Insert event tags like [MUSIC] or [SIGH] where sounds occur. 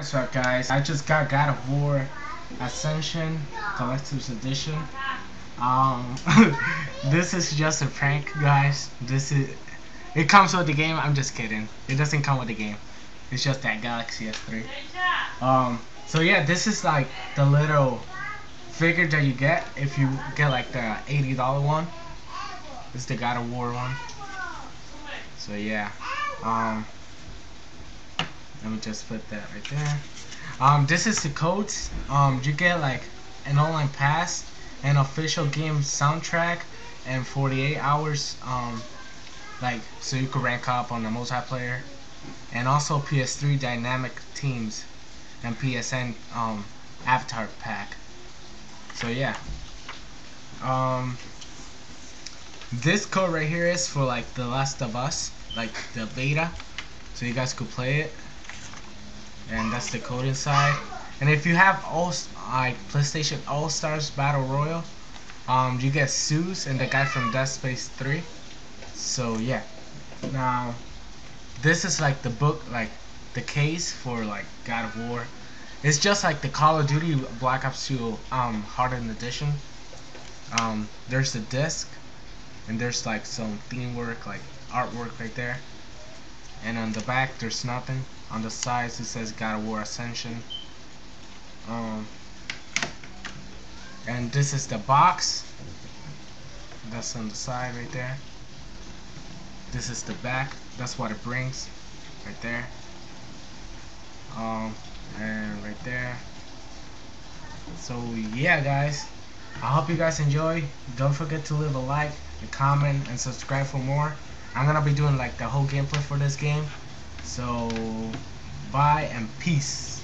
What's up guys? I just got God of War Ascension Collector's Edition. Um, [LAUGHS] this is just a prank guys. This is, it comes with the game, I'm just kidding. It doesn't come with the game. It's just that Galaxy S3. Um, so yeah, this is like the little figure that you get if you get like the $80 one. Is the God of War one. So yeah. Um, let me just put that right there. Um, this is the codes. Um, you get like an online pass, an official game soundtrack, and 48 hours. Um, like so you can rank up on the multiplayer, and also PS3 dynamic teams, and PSN um avatar pack. So yeah. Um, this code right here is for like The Last of Us, like the beta, so you guys could play it and that's the code inside. And if you have all like PlayStation All Stars Battle Royale, um, you get Zeus and the guy from Dead Space 3. So yeah. Now, this is like the book, like the case for like God of War. It's just like the Call of Duty Black Ops 2 um, Hardened Edition. Um, there's the disc, and there's like some theme work, like artwork right there and on the back there's nothing. On the sides it says God of War Ascension. Um, and this is the box. That's on the side right there. This is the back. That's what it brings. Right there. Um, and right there. So yeah guys. I hope you guys enjoy. Don't forget to leave a like a comment and subscribe for more I'm gonna be doing like the whole gameplay for this game. So bye and peace.